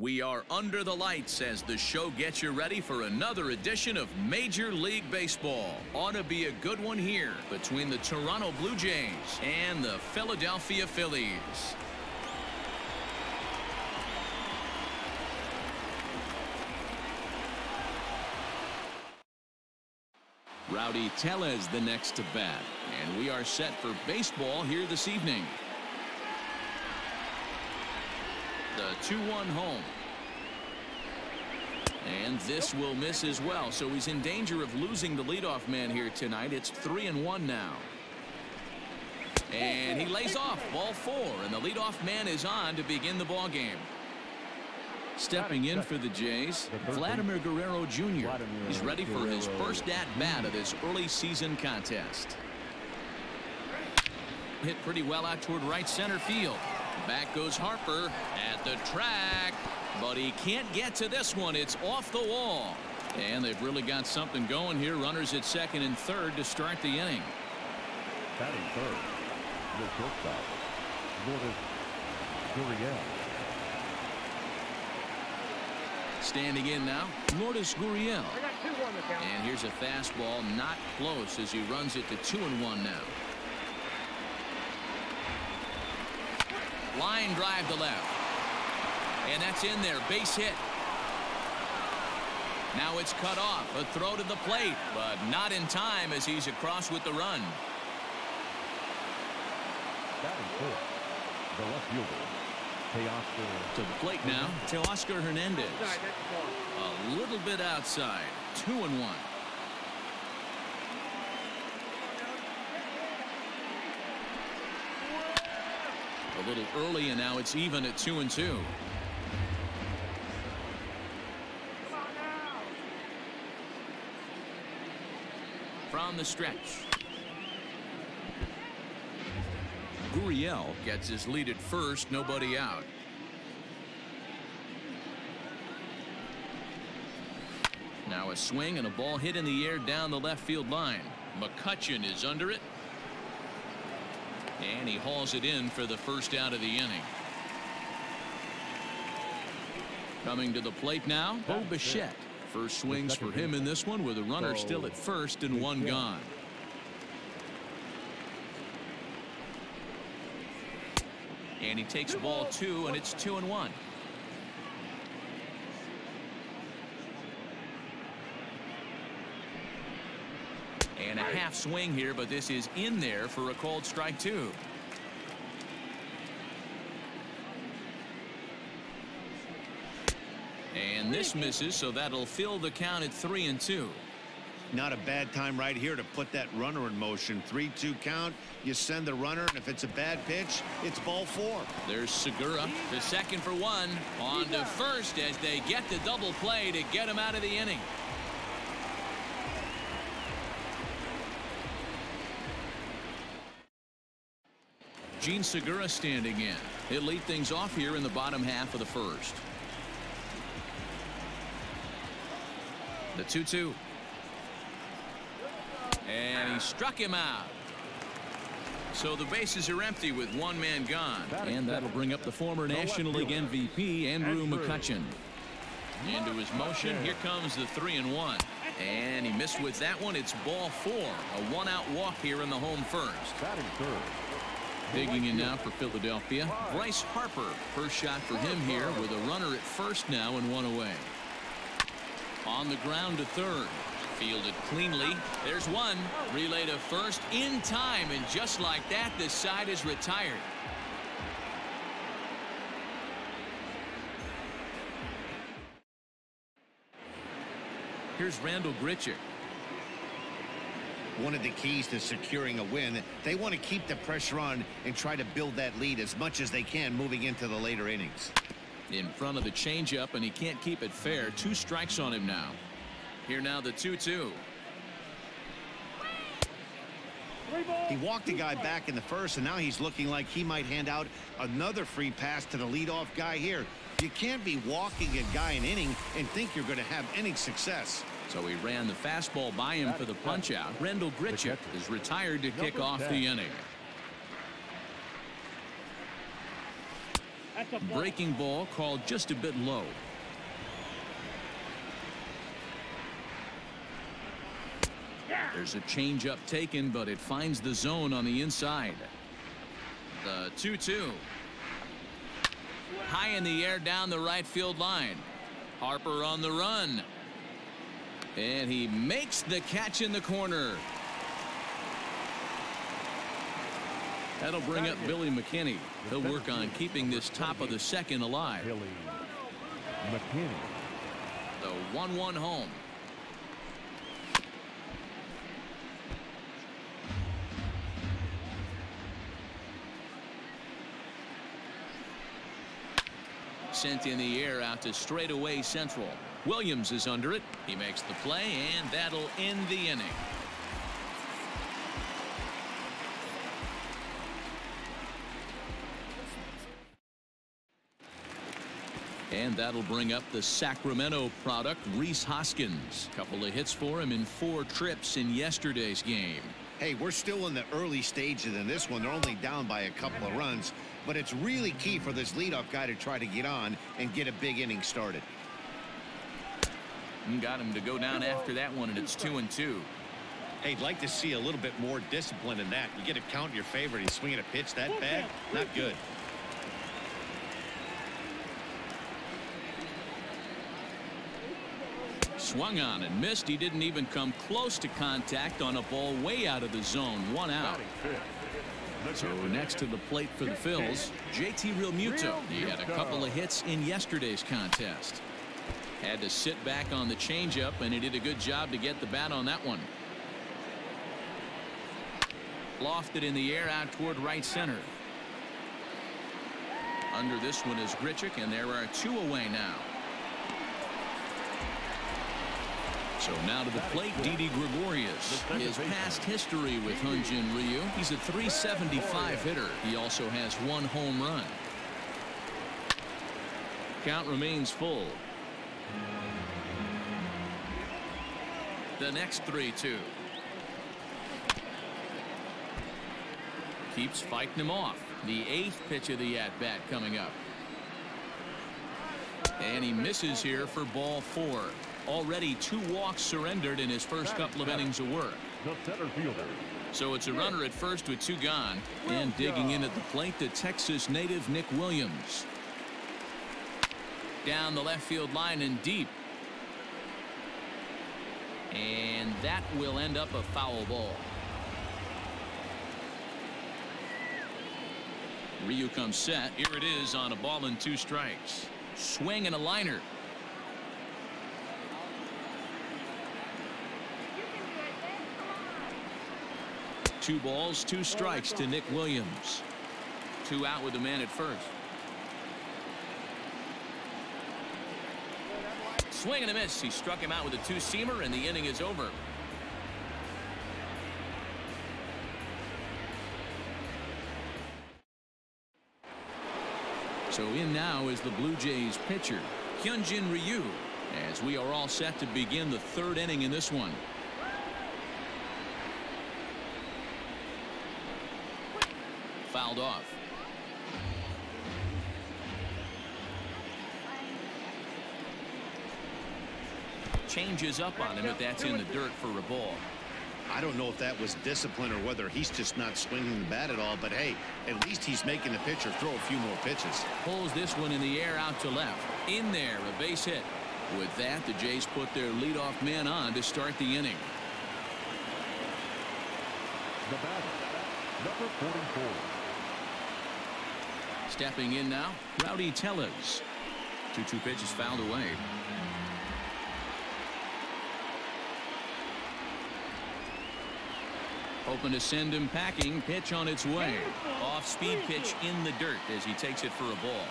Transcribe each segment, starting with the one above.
We are under the lights as the show gets you ready for another edition of Major League Baseball. Ought to be a good one here between the Toronto Blue Jays and the Philadelphia Phillies. Rowdy Tellez the next to bat. And we are set for baseball here this evening. The 2-1 home. And this will miss as well. So he's in danger of losing the leadoff man here tonight. It's 3 and 1 now. And he lays off ball four. And the leadoff man is on to begin the ball game. Stepping in for the Jays, Vladimir Guerrero Jr. He's ready for his first at-bat of this early season contest. Hit pretty well out toward right center field. Back goes Harper at the track, but he can't get to this one. It's off the wall. And they've really got something going here. Runners at second and third to start the inning. Batting third, the shortstop, Lourdes Gurriel. Standing in now, Lourdes Gurriel. And here's a fastball not close as he runs it to two and one now. Line drive to left. And that's in there. Base hit. Now it's cut off. A throw to the plate, but not in time as he's across with the run. Batting fourth, the left fielder, Teoscar. To the plate now, Teoscar Hernandez. A little bit outside. Two and one. A little early, and now it's even at two and two. From the stretch. Gurriel gets his lead at first, nobody out. Now a swing and a ball hit in the air down the left field line. McCutchen is under it. And he hauls it in for the first out of the inning. Coming to the plate now, Bo Bichette. First swings for him in this one with a runner still at first and one gone. And he takes ball two and it's two and one. And a half swing here, but this is in there for a called strike two. And this misses, so that'll fill the count at three and two. Not a bad time right here to put that runner in motion. 3-2 count. You send the runner, and if it's a bad pitch, it's ball four. There's Segura, the second for one. On to first as they get the double play to get him out of the inning. Jean Segura standing in. He'll lead things off here in the bottom half of the first. The 2-2. And he struck him out. So the bases are empty with one man gone. And that'll bring up the former National League MVP, Andrew McCutchen. Into his motion. Here comes the three and one. And he missed with that one. It's ball four. A one out walk here in the home first. Digging in now for Philadelphia. Bryce Harper. First shot for him here with a runner at first now and one away. On the ground to third. Fielded cleanly. There's one. Relay to first in time. And just like that, the side is retired. Here's Randal Grichuk. One of the keys to securing a win, they want to keep the pressure on and try to build that lead as much as they can moving into the later innings. In front of the changeup, and he can't keep it fair. Two strikes on him now. Here now the 2-2. He walked the guy back in the first, and now he's looking like he might hand out another free pass to the leadoff guy here. You can't be walking a guy an inning and think you're going to have any success. So he ran the fastball by him for the punch out. Randal Grichuk is retired to kick off the inning. Breaking ball called just a bit low. There's a changeup taken, but it finds the zone on the inside. The 2-2. High in the air down the right field line. Harper on the run. And he makes the catch in the corner. That'll bring up Billy McKinney. He'll work on keeping this top of the second alive. Billy McKinney. The 1-1 home. Sent in the air out to straightaway central. Williams is under it. He makes the play, and that'll end the inning. And that'll bring up the Sacramento product, Rhys Hoskins. Couple of hits for him in four trips in yesterday's game. Hey, we're still in the early stages in this one. They're only down by a couple of runs, but it's really key for this leadoff guy to try to get on and get a big inning started. Got him to go down after that one, and it's two and two. Hey, would like to see a little bit more discipline in that. You get a count in your favor and he's swinging a pitch that bad, not good. Swung on and missed. He didn't even come close to contact on a ball way out of the zone. One out. So next to the plate for the Phils, JT Realmuto. He had a couple of hits in yesterday's contest. Had to sit back on the changeup, and he did a good job to get the bat on that one. Lofted in the air out toward right center. Under this one is Grichuk, and there are two away now. So now to the plate, Didi Gregorius. His past history with Hyunjin Ryu. He's a 375 hitter. He also has one home run. Count remains full. The next 3-2. Keeps fighting him off. The eighth pitch of the at-bat coming up. And he misses here for ball four. Already two walks surrendered in his first couple of innings of work. The center fielder. So it's a runner at first with two gone. And digging in at the plate, the Texas native Nick Williams. Down the left field line and deep. And that will end up a foul ball. Ryu comes set. Here it is on a ball and two strikes. Swing and a liner. Two balls, two strikes to Nick Williams. Two out with the man at first. Swing and a miss. He struck him out with a two-seamer, and the inning is over. So in now is the Blue Jays pitcher, Hyunjin Ryu, as we are all set to begin the third inning in this one. Fouled off. Changes up on him, if that's in the dirt for a ball. I don't know if that was discipline or whether he's just not swinging the bat at all, but hey, at least he's making the pitcher throw a few more pitches. Pulls this one in the air out to left. In there, a base hit. With that, the Jays put their leadoff man on to start the inning. The batter, number 44. Stepping in now, Rowdy Tellez. 2-2 pitches fouled away. Hoping to send him packing. Pitch on its way. Off speed pitch in the dirt as he takes it for a ball.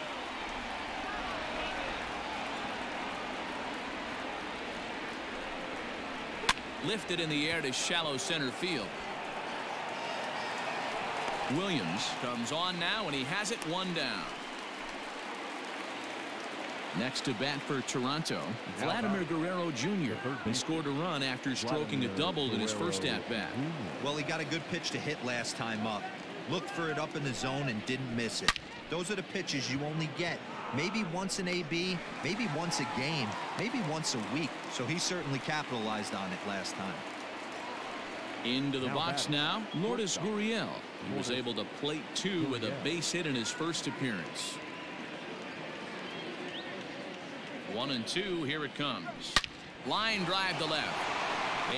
Lifted in the air to shallow center field. Williams comes on now and he has it one down. Next to bat for Toronto, Vladimir Guerrero Jr. He scored a run after stroking a double in his first at bat. Well, he got a good pitch to hit last time up. Looked for it up in the zone and didn't miss it. Those are the pitches you only get maybe once an AB, maybe once a game, maybe once a week. So he certainly capitalized on it last time. Into the now box batting. now, Lourdes Gurriel. He was able to plate two with a base hit in his first appearance. One and two, here it comes. Line drive to left.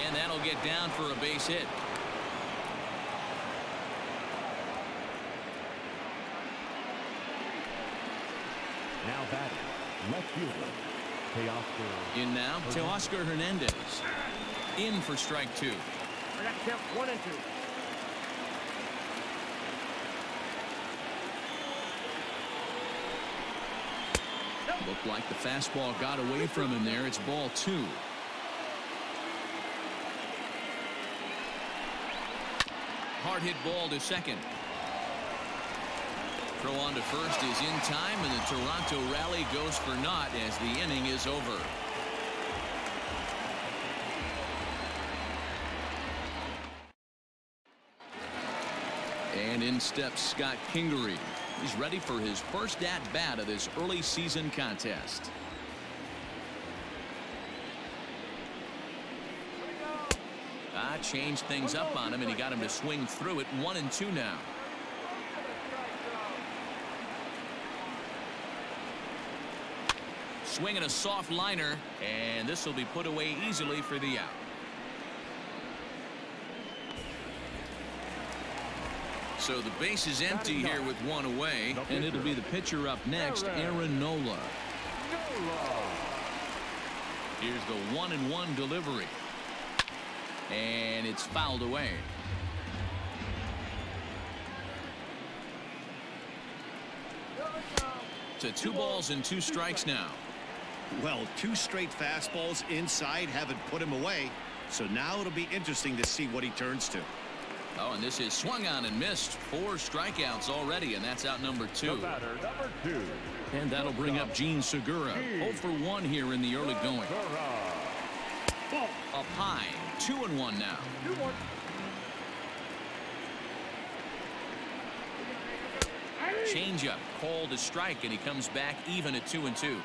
And that'll get down for a base hit. Now batting, left fielder, Teoscar. In now, Teoscar Hernandez. In for strike two. I got count one and two. Looked like the fastball got away from him there. It's ball two. Hard hit ball to second. Throw on to first is in time, and the Toronto rally goes for naught as the inning is over. And in steps Scott Kingery. He's ready for his first at-bat of this early season contest. Ah, changed things up on him, and he got him to swing through it. One and two now. Swinging a soft liner, and this will be put away easily for the out. So the base is empty here with one away, and it'll be the pitcher up next, Aaron Nola. Here's the one and one delivery. And it's fouled away. To two balls and two strikes now. Well, two straight fastballs inside haven't put him away. So now it'll be interesting to see what he turns to. Oh, and this is swung on and missed. Four strikeouts already, and that's out number two. Batter, number two. And that'll bring up Jean Segura. 0 for 1 here in the early going. Up high. Two and one now. Changeup called to strike, and he comes back even at two and two.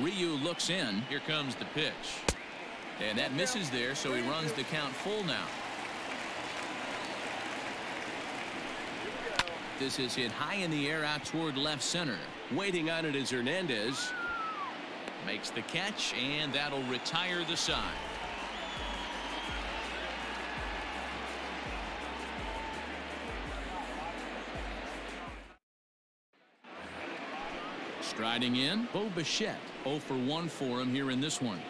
Ryu looks in. Here comes the pitch. And that misses there, so he runs the count full now. This is hit high in the air out toward left center. Waiting on it is Hernandez. Makes the catch, and that'll retire the side. Striding in, Bo Bichette. 0 for 1 for him here in this one.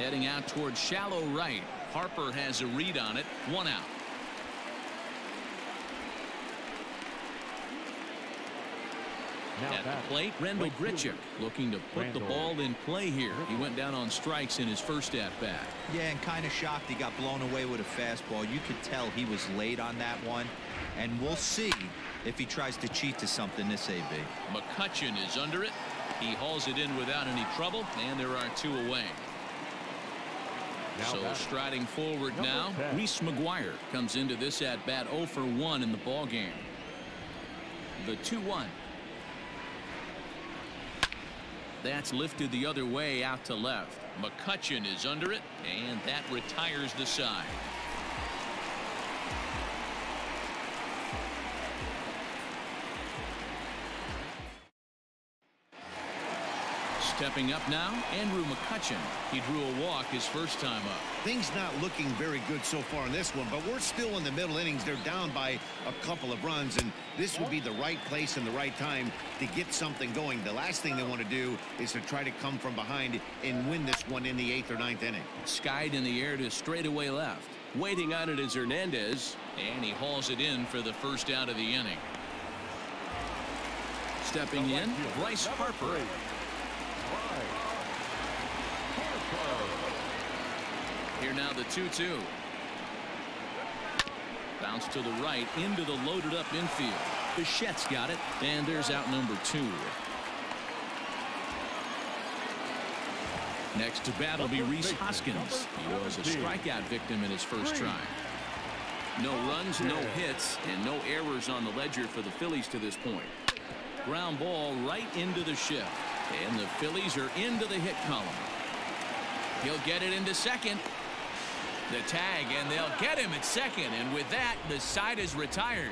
Heading out towards shallow right. Harper has a read on it. One out. Now At the plate, Randal Grichuk looking to put Randal. the ball in play here. He went down on strikes in his first at bat. Yeah, and kind of shocked he got blown away with a fastball. You could tell he was late on that one. And we'll see if he tries to cheat to something this AB. McCutchen is under it. He hauls it in without any trouble, and there are two away. So striding forward now, 10. Reese McGuire comes into this at bat 0 for 1 in the ball game. The 2-1. That's lifted the other way out to left. McCutchen is under it, and that retires the side. Stepping up now, Andrew McCutchen. He drew a walk his first time up. Things not looking very good so far in this one, but we're still in the middle innings. They're down by a couple of runs, and this would be the right place and the right time to get something going. The last thing they want to do is to try to come from behind and win this one in the eighth or ninth inning. Skied in the air to straightaway left. Waiting on it is Hernandez, and he hauls it in for the first out of the inning. Stepping in, Bryce Harper. Here now the 2-2. Bounce to the right into the loaded up infield. Bichette's got it and there's out number two. Next to bat will be Rhys Hoskins. He was a strikeout victim in his first try. No runs, no hits, and no errors on the ledger for the Phillies to this point. Ground ball right into the shift. And the Phillies are into the hit column. He'll get it into second. The tag, and they'll get him at second. And with that, the side is retired.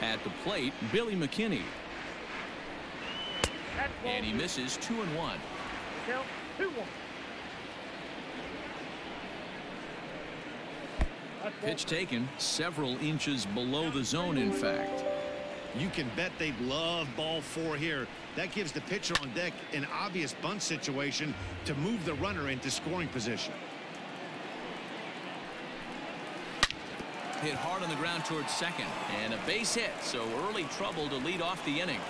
At the plate, Billy McKinney. And he misses two and one. Two one. Pitch taken several inches below the zone, in fact. You can bet they'd love ball four here. That gives the pitcher on deck an obvious bunt situation to move the runner into scoring position. Hit hard on the ground towards second. And a base hit, so early trouble to lead off the inning.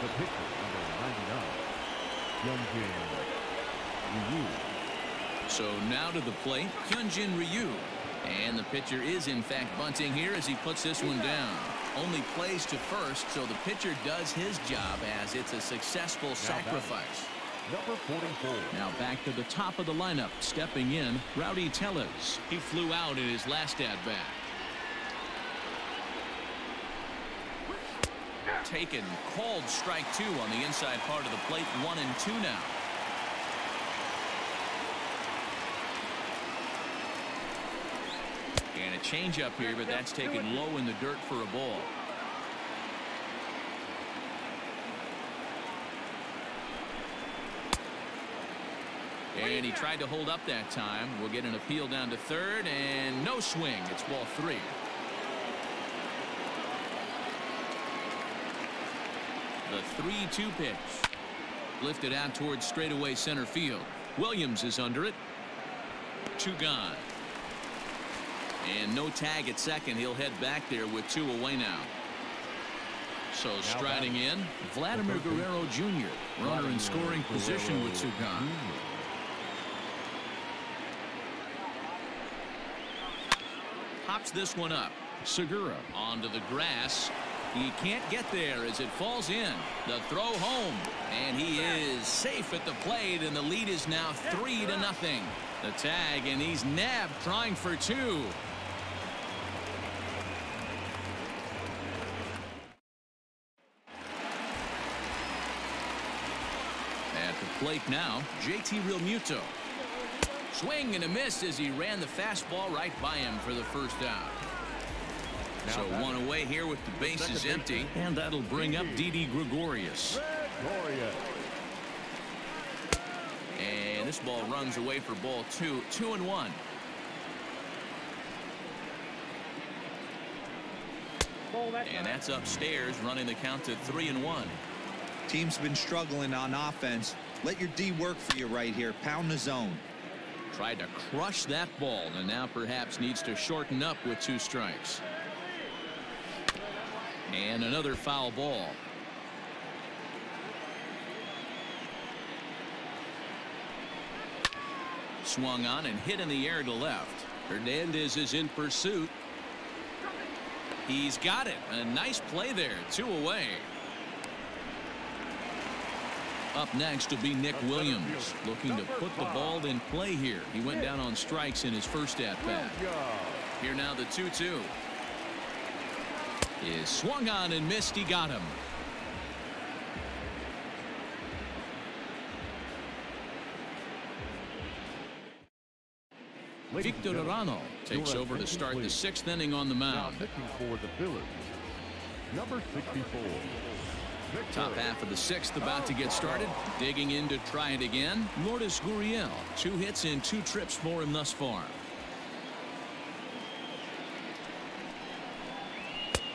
The pitcher, number 99, Hyunjin Ryu. So now to the plate, Hyunjin Ryu. And the pitcher is in fact bunting here as he puts this one down. Only plays to first, so the pitcher does his job as it's a successful sacrifice. Number 44. Now back to the top of the lineup, stepping in, Rowdy Tellez. He flew out in his last at-bat. Taken, called strike two on the inside part of the plate, one and two now. And a changeup here, but that's taken low in the dirt for a ball. And he tried to hold up that time. We'll get an appeal down to third, and no swing. It's ball three. The 3-2 pitch. Lifted out towards straightaway center field. Williams is under it. Two gone. And no tag at second. He'll head back there with two away now. So striding in, Vladimir Guerrero Jr. Runner in scoring position with two gone. Pops this one up. Segura onto the grass. He can't get there as it falls in. The throw home. And he is safe at the plate, and the lead is now three to nothing. The tag, and he's nabbed trying for two. At the plate now, JT Realmuto. Swing and a miss as he ran the fastball right by him for the first out. So one away here with the bases empty, and that'll bring up Didi Gregorius. Gregorius. And this ball runs away for ball two, two and one. And that's upstairs, running the count to three and one. Team's been struggling on offense. Let your D work for you right here. Pound the zone. Tried to crush that ball, and now perhaps needs to shorten up with two strikes. And another foul ball. Swung on and hit in the air to left. Hernandez is in pursuit. He's got it. A nice play there. Two away. Up next will be Nick Williams looking to put the ball in play here. He went down on strikes in his first at bat. Here now the 2 2 is swung on and missed. He got him. Victor Arano takes over to start the sixth inning on the mound. pitching for the Phillies. Number 64. Victor Top half of the sixth about to get started. Digging in to try it again. Lourdes Gurriel. Two hits in two trips for him thus far.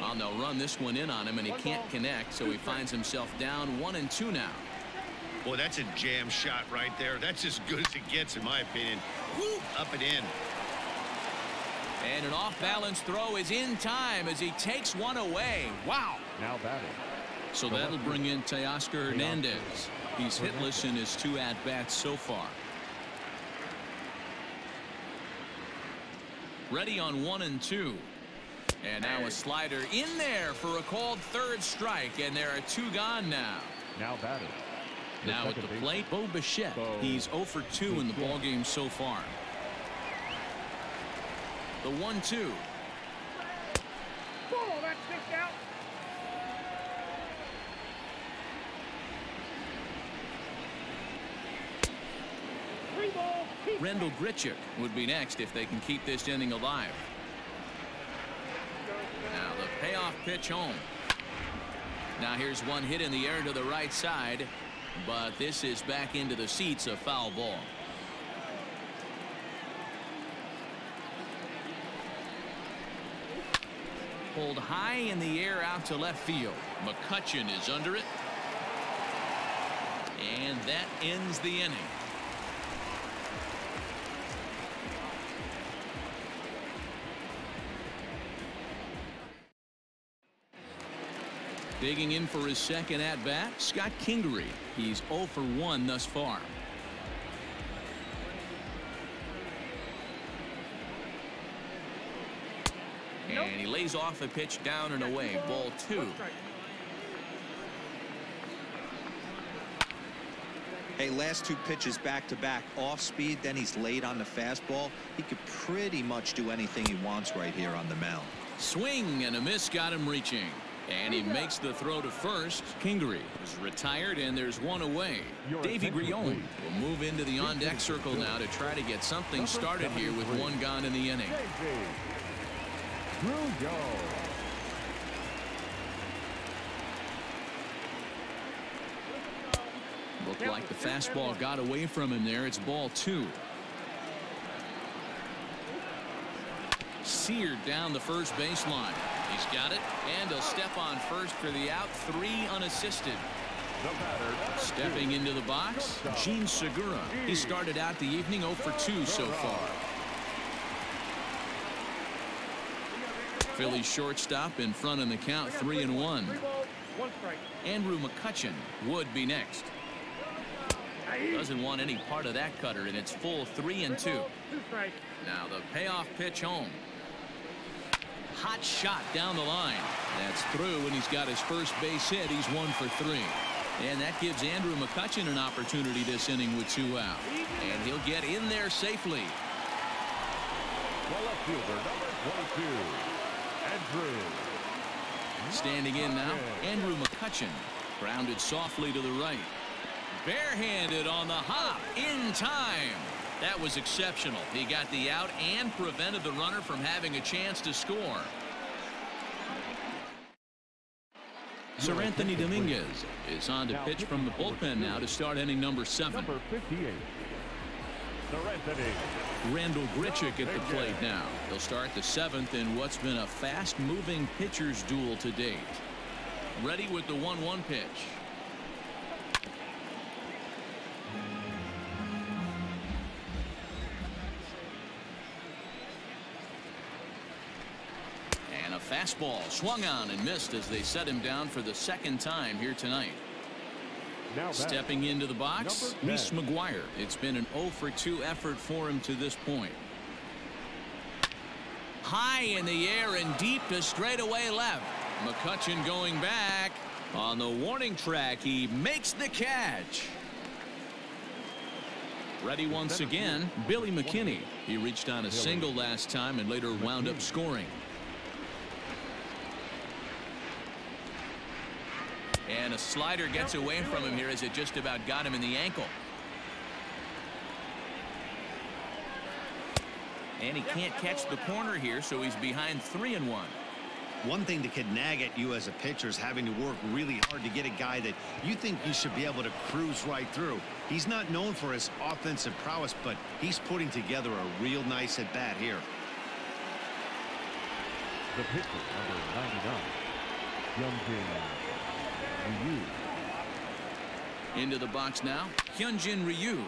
On they'll run this one in on him and he can't connect so he finds himself down one and two now. Boy, that's a jam shot right there. That's as good as it gets, in my opinion. Woo, up and in. And an off balance throw is in time as he takes one away. Wow. now batting. So that'll bring in Teoscar Hernandez. He's hitless in his two at-bats so far. Ready on one and two. And now a slider in there for a called third strike, and there are two gone now. Now batter. Now at the plate, Bo Bichette. He's 0 for 2 in the ballgame so far. The 1-2. Randal Grichuk would be next if they can keep this inning alive. Now the payoff pitch home. Now here's one hit in the air to the right side, but this is back into the seats a foul ball. Pulled high in the air out to left field. McCutchen is under it. And that ends the inning. Digging in for his second at bat, Scott Kingery. He's 0 for 1 thus far. And he lays off a pitch down and away. Ball two. One. Hey, last two pitches back to back off speed. Then he's late on the fastball. He could pretty much do anything he wants right here on the mound. Swing and a miss got him reaching. And he makes the throw to first. Kingery is retired and there's one away. Deivy Grullon will move into the on deck circle now to try to get something started here with one gone in the inning. Looked like the fastball got away from him there. It's ball two. Seared down the first baseline. He's got it, and he'll step on first for the out. Three unassisted. Stepping into the box, Jean Segura. He started out the evening 0 for 2 so far. Philly shortstop in front in the count 3 and 1. Three ball. One strike. Andrew McCutchen would be next. Doesn't want any part of that cutter, and it's full 3 and 2. Now the payoff pitch home. Hot shot down the line. That's through, and he's got his first base hit. He's one for three. And that gives Andrew McCutchen an opportunity this inning with two out. And he'll get in there safely. Left fielder, number 22. Andrew. Standing in now, Andrew McCutchen. Grounded softly to the right. Barehanded on the hop in time. That was exceptional. He got the out and prevented the runner from having a chance to score. Seranthony Dominguez is on to pitch from the bullpen now to start inning number seven. Number 58. Sir Anthony. Randal Grichuk at the plate now. He'll start the seventh in what's been a fast-moving pitcher's duel to date. Ready with the 1-1 pitch. Fastball swung on and missed as they set him down for the second time here tonight. Now. Stepping into the box, Reese McGuire. It's been an 0 for 2 effort for him to this point. High in the air and deep to straightaway left. McCutchen going back. On the warning track, he makes the catch. Ready once again, Billy McKinney. He reached on a single last time and later wound up scoring. And a slider gets away from him here as it just about got him in the ankle. And he can't catch the corner here, so he's behind three and one. One thing that could nag at you as a pitcher is having to work really hard to get a guy that you think you should be able to cruise right through. He's not known for his offensive prowess, but he's putting together a real nice at bat here. The pitcher, number 99. Young Youngjin Ryu. Into the box now, Hyunjin Ryu.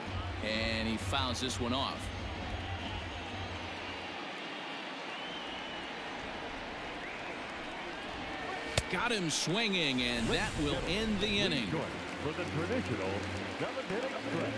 And he fouls this one off. Got him swinging, and that will end the inning. For the traditional seventh inning stretch.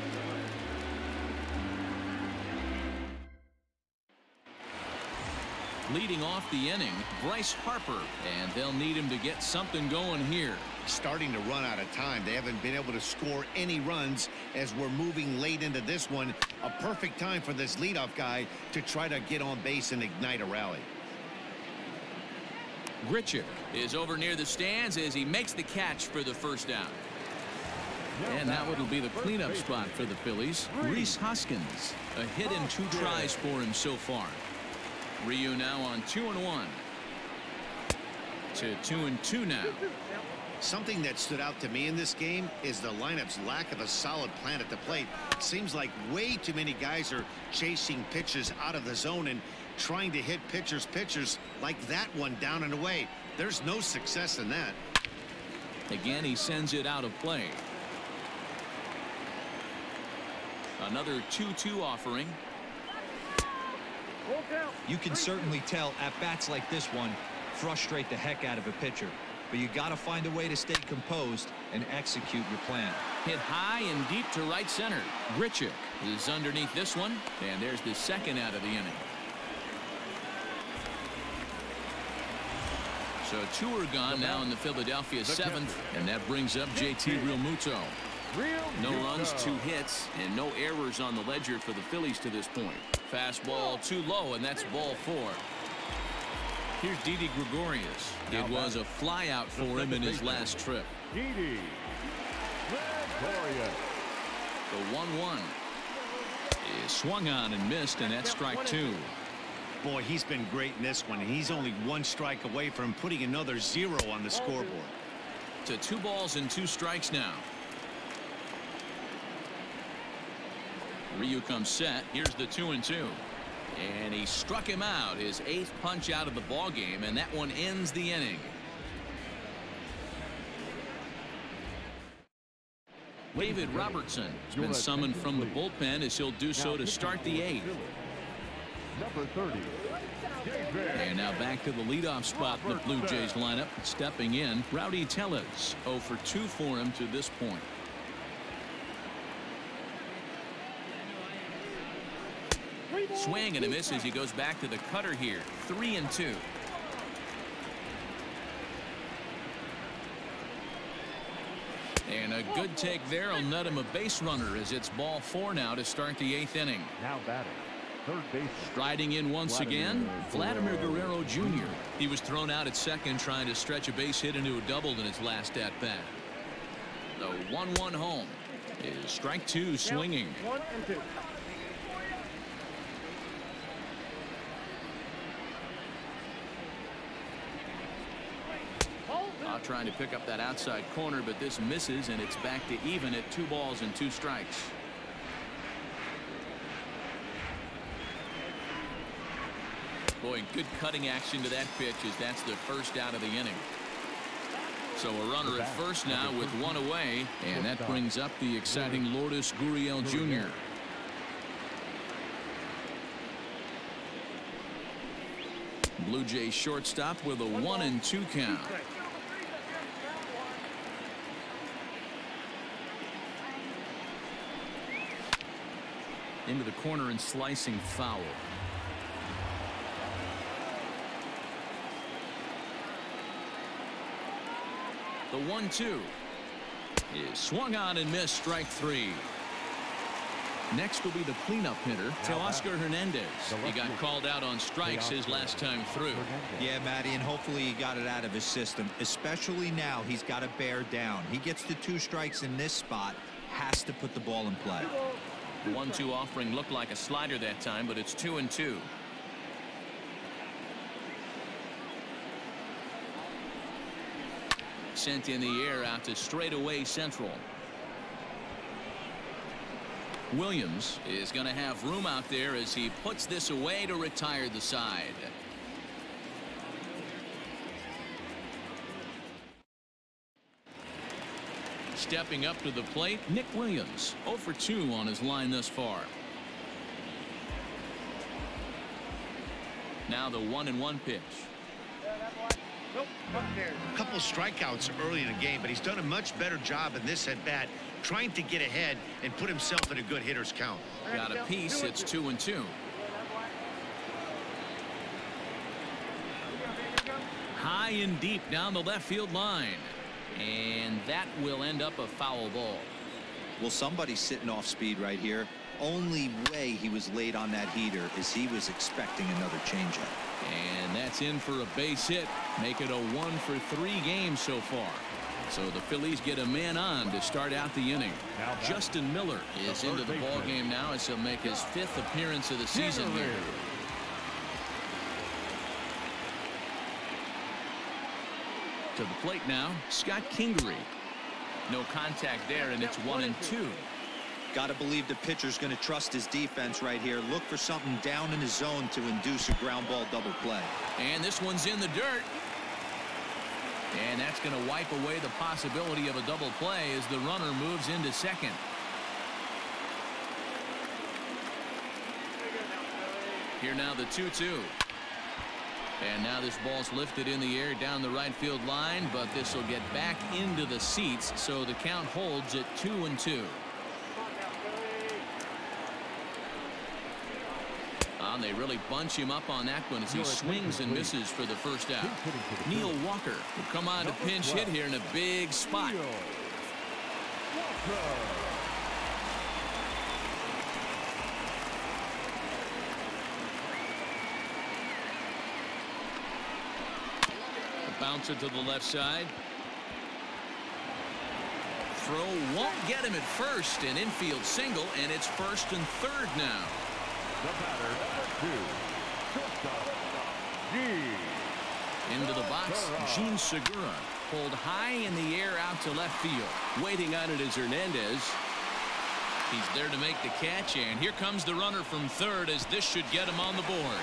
Leading off the inning, Bryce Harper. And they'll need him to get something going here. Starting to run out of time. They haven't been able to score any runs as we're moving late into this one. A perfect time for this leadoff guy to try to get on base and ignite a rally. Grichuk is over near the stands as he makes the catch for the first down. And that it'll be the cleanup spot for the Phillies. Rhys Hoskins. A hit and two tries for him so far. Ryu now on two and one. To two and two now. Something that stood out to me in this game is the lineup's lack of a solid plan at the plate. It seems like way too many guys are chasing pitches out of the zone and trying to hit pitchers pitchers like that one down and away. There's no success in that. Again, he sends it out of play. Another 2-2 offering. You can certainly tell at bats like this one frustrate the heck out of a pitcher. But you got to find a way to stay composed and execute your plan. Hit high and deep to right center. Grichuk is underneath this one. And there's the second out of the inning. So two are gone now in the Philadelphia seventh. And that brings up JT Realmuto. No runs, two hits, and no errors on the ledger for the Phillies to this point. Fastball too low, and that's ball four. Here's Didi Gregorius. It was a flyout for him in his last trip. Didi Gregorius. The 1-1 is swung on and missed, and that's strike two. Boy, he's been great in this one. He's only one strike away from putting another zero on the scoreboard. To two balls and two strikes now. Ryu comes set. Here's the two and two. And he struck him out his eighth punch out of the ball game and that one ends the inning. David Robertson has been summoned from the bullpen as he'll do so to start the eighth. Number 30. And now back to the leadoff spot in the Blue Jays lineup. Stepping in, Rowdy Tellez 0 for 2 for him to this point. Swing and a miss as he goes back to the cutter here. Three and two. And a good take there will net him a base runner as it's ball four now to start the eighth inning. Now batting. Third base. Striding in once again, Vladimir Guerrero Jr. He was thrown out at second trying to stretch a base hit into a double in his last at bat. The 1-1 home is strike two swinging. One and two. Uh, trying to pick up that outside corner, but this misses, and it's back to even at two balls and two strikes. Boy, good cutting action to that pitch as that's the first out of the inning. So a runner at first now with one away, and that brings up the exciting Lourdes Gurriel Jr. Blue Jays shortstop with a one and two count. Into the corner and slicing foul. The one two is swung on and missed strike three. Next will be the cleanup hitter Teoscar Hernandez. He got called out on strikes his last time through. Yeah, Matty, and hopefully he got it out of his system. Especially now, he's got to bear down. He gets the two strikes in this spot, has to put the ball in play. The one two offering looked like a slider that time, but it's two and two. Sent in the air out to straightaway central. Williams is going to have room out there as he puts this away to retire the side. Stepping up to the plate, Nick Williams 0 for 2 on his line thus far. Now the one and one pitch. Nope, up. A couple strikeouts early in the game, but he's done a much better job in this at bat trying to get ahead and put himself in a good hitter's count. Got a piece. It's two and two. High and deep down the left field line. And that will end up a foul ball. Well, somebody's sitting off speed right here. Only way he was late on that heater is he was expecting another changeup. And that's in for a base hit. Make it a one for three games so far. So the Phillies get a man on to start out the inning. Justin Miller is into the ball game now as he'll make his fifth appearance of the season here. To the plate now, Scott Kingery. No contact there, and it's one and two. Got to believe the pitcher's going to trust his defense right here. Look for something down in his zone to induce a ground ball double play. And this one's in the dirt. And that's going to wipe away the possibility of a double play as the runner moves into second. Here now the 2-2. And now this ball's lifted in the air down the right field line, but this will get back into the seats, so the count holds at 2 and 2. And they really bunch him up on that one as he swings and misses for the first out. Neil Walker will come on to pinch hit here in a big spot. Bouncer to the left side. Throw won't get him at first. An infield single, and it's first and third now. The batter, number two, shortstop. Into the box, Jean Segura pulled high in the air out to left field. Waiting on it is Hernandez. He's there to make the catch, and here comes the runner from third as this should get him on the board.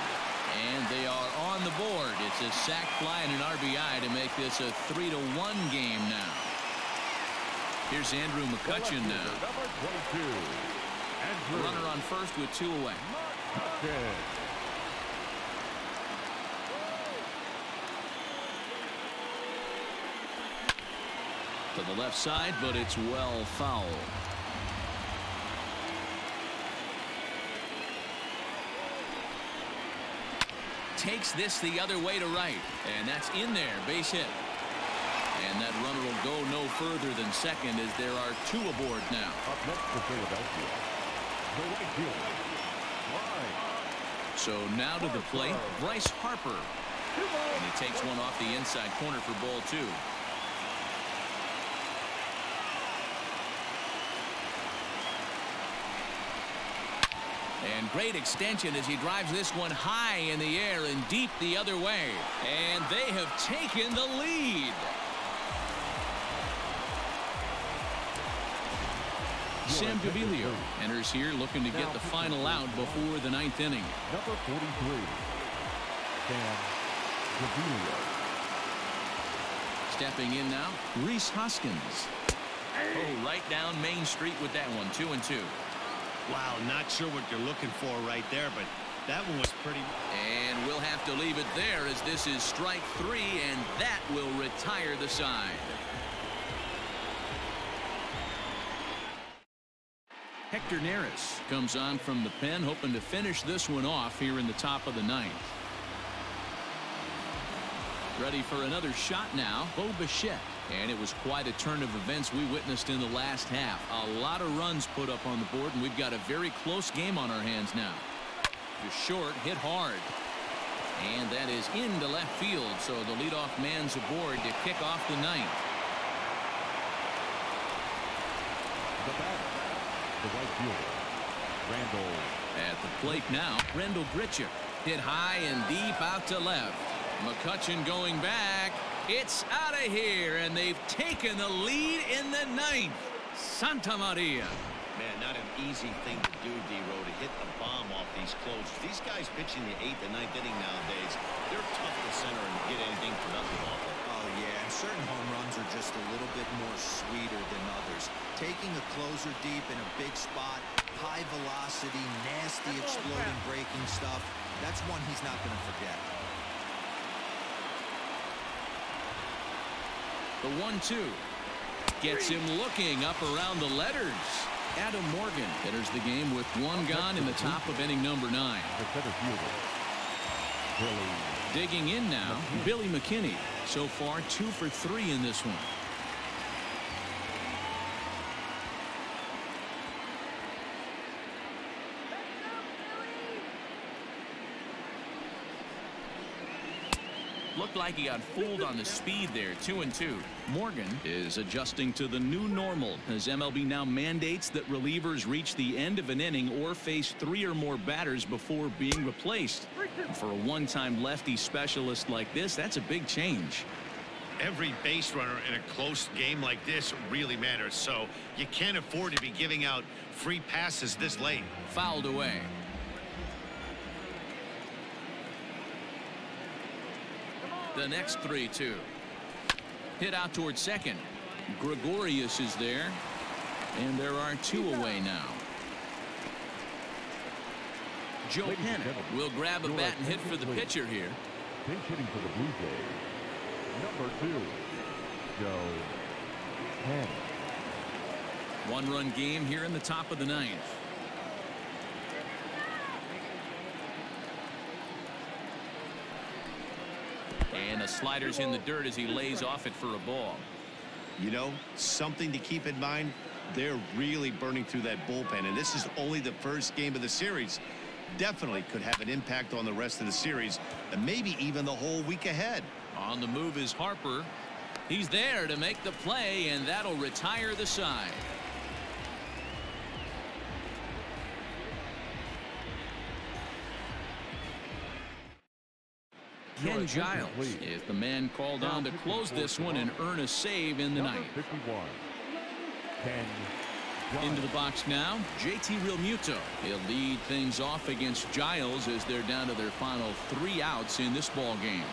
And they are the board. It's a sac fly and an RBI to make this a 3 to 1 game now. Here's Andrew McCutchen now. Andrew Runner on first with two away. To the left side, but it's well foul. Takes this the other way to right. And that's in there. Base hit. And that runner will go no further than second as there are two aboard now. Up next for Philadelphia, the right fielder, So now to the plate, Bryce Harper. And he takes one off the inside corner for ball two. And great extension as he drives this one high in the air and deep the other way. And they have taken the lead. Sam Gaviglio enters here looking to get the final out before the ninth inning. Number 43, Sam Gaviglio. Stepping in now, Rhys Hoskins. Oh, right down Main Street with that one, two and two. Wow, not sure what you're looking for right there, but that one was pretty. And we'll have to leave it there as this is strike three, and that will retire the side. Hector Neris comes on from the pen, hoping to finish this one off here in the top of the ninth. Ready for another shot now, Bo Bichette. And it was quite a turn of events we witnessed in the last half. A lot of runs put up on the board, and we've got a very close game on our hands now. Just short, hit hard. And that is into left field, so the leadoff man's aboard to kick off the ninth. The batter, the right fielder, Randal At the plate now, Randal Grichuk. Hit high and deep out to left. McCutchen going back. It's out of here, and they've taken the lead in the ninth. Santa Maria. Man, not an easy thing to do, D-Row, to hit the bomb off these closers. These guys pitching the eighth and ninth inning nowadays, they're tough to center and get anything productive off of. Oh, yeah, and certain home runs are just a little bit more sweeter than others. Taking a closer deep in a big spot, high velocity, nasty exploding breaking stuff, that's one he's not going to forget. The one-two gets him looking up around the letters. Adam Morgan enters the game with one gone in the top of inning number nine. the center Billy Digging in now, Billy McKinney. So far, two for three in this one. Looked like he got fooled on the speed there, two and two. Morgan is adjusting to the new normal as MLB now mandates that relievers reach the end of an inning or face three or more batters before being replaced. For a one-time lefty specialist like this, that's a big change. Every base runner in a close game like this really matters, so you can't afford to be giving out free passes this late. Fouled away. The next 3-2. Hit out towards second. Gregorius is there. And there are two away now. Joe Ladies and Panik gentlemen, will grab a bat and hit for the pitcher here. Pinch hitting for the Blue Jays. Number two, Joe Panik. One run game here in the top of the ninth. Slider's in the dirt as he lays off it for a ball. You know, something to keep in mind, they're really burning through that bullpen, and this is only the first game of the series. Definitely could have an impact on the rest of the series, and maybe even the whole week ahead. On the move is Harper. He's there to make the play, and that'll retire the side. Ken attention, Giles is the man called on to close this one and earn a save in the Number ninth. 51, Ken Into the box now, JT Realmuto. He'll lead things off against Giles as they're down to their final three outs in this ball game.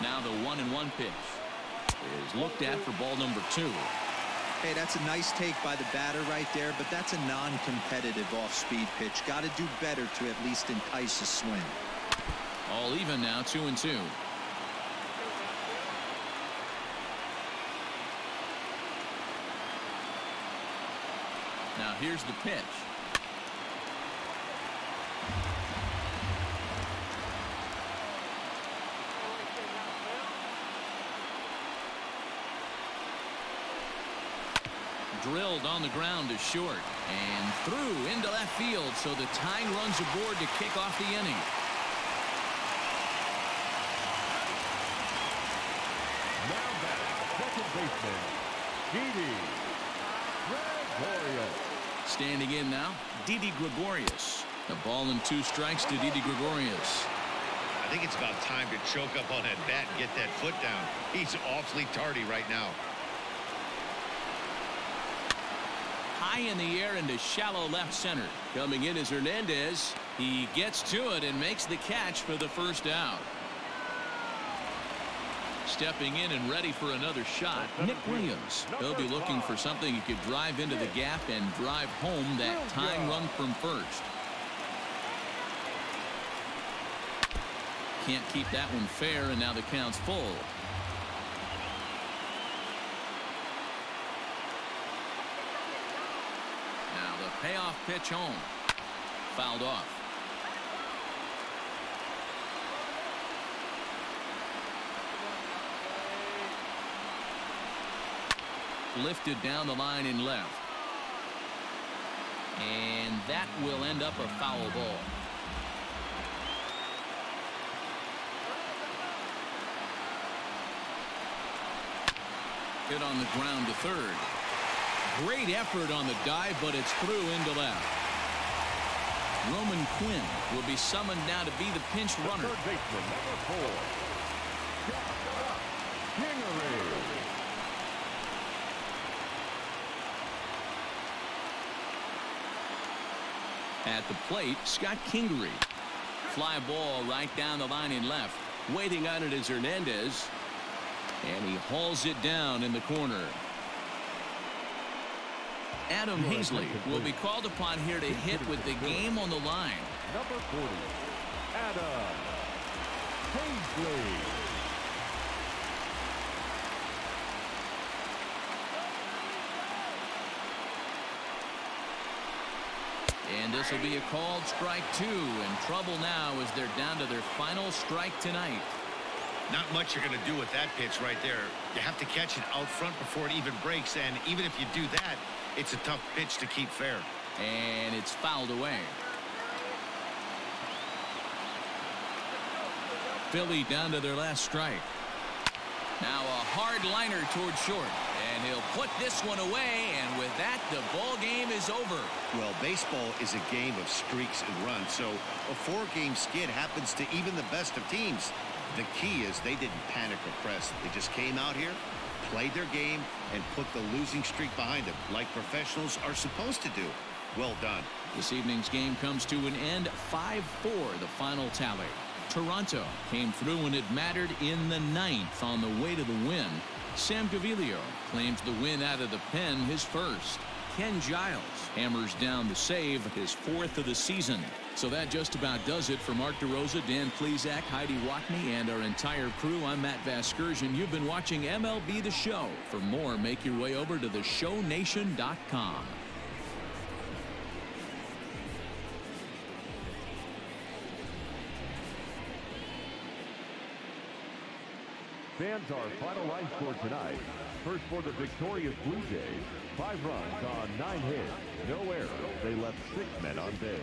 Now the one and one pitch is looked at for ball number two. Hey, that's a nice take by the batter right there, but that's a non-competitive off-speed pitch. Got to do better to at least entice a swing. All even now, two and two. Now here's the pitch. Drilled on the ground is short and through into left field so the tying runs aboard to kick off the inning. Now batting, second Didi Gregorius. Standing in now, Didi Gregorius. A ball and two strikes to Didi Gregorius. I think it's about time to choke up on that bat and get that foot down. He's awfully tardy right now. High in the air into shallow left center. Coming in is Hernandez. He gets to it and makes the catch for the first out. Stepping in and ready for another shot, Nick Williams. He'll be looking for something he could drive into the gap and drive home that tying run from first. Can't keep that one fair, and now the count's full. Now the payoff pitch home. Fouled off. Lifted down the line in left. And that will end up a foul ball. Hit on the ground to third. Great effort on the dive, but it's through into left. Roman Quinn will be summoned now to be the pinch runner. Third baseman, number four, Joshua Kingery. At the plate, Scott Kingery. Fly ball right down the line and left. Waiting on it is Hernandez. And he hauls it down in the corner. Adam Haseley will be called upon here to hit with the game on the line. Number 40, Adam Haseley. And this will be a called strike two. And trouble now as they're down to their final strike tonight. Not much you're going to do with that pitch right there. You have to catch it out front before it even breaks, and even if you do that, it's a tough pitch to keep fair. And it's fouled away. Philly down to their last strike. Now a hard liner toward short. And he'll put this one away. And with that, the ball game is over. Well, baseball is a game of streaks and runs. So a four-game skid happens to even the best of teams. The key is they didn't panic or press. They just came out here, played their game, and put the losing streak behind them, like professionals are supposed to do. Well done. This evening's game comes to an end 5-4, the final tally. Toronto came through when it mattered in the ninth on the way to the win. Sam Gaviglio claims the win out of the pen his first. Ken Giles hammers down the save, his fourth of the season. So that just about does it for Mark DeRosa, Dan Plesac, Heidi Watney, and our entire crew. I'm Matt Vasgersian. You've been watching MLB The Show. For more, make your way over to theshownation.com. Fans, our final line score tonight. First for the victorious Blue Jays. Five runs on nine hits. No errors. They left six men on base.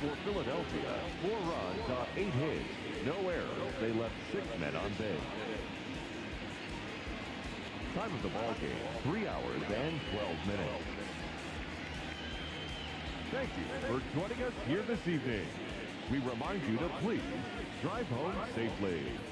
For Philadelphia, four runs on eight hits. No errors. They left six men on base. Time of the ball game, three hours and 12 minutes. Thank you for joining us here this evening. We remind you to please drive home safely.